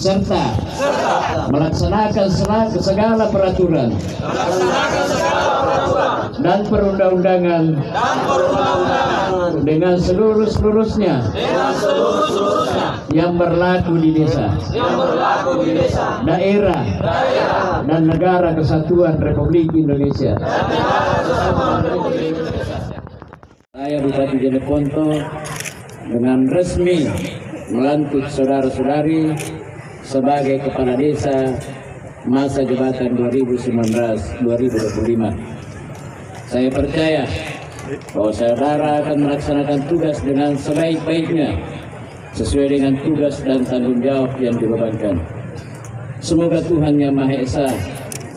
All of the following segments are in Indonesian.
serta melaksanakan segala peraturan dan perundang-undangan dengan seluruh-seluruhnya yang berlaku di desa, daerah, dan negara kesatuan Republik Indonesia. Saya Bupati Jeneponto dengan resmi melantik saudara-saudari sebagai kepala desa masa jabatan 2019-2025. Saya percaya bahwa saudara akan melaksanakan tugas dengan sebaik-baiknya sesuai dengan tugas dan tanggung jawab yang dibebankan. Semoga Tuhan Yang Maha Esa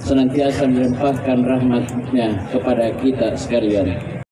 senantiasa melimpahkan rahmatnya kepada kita sekalian.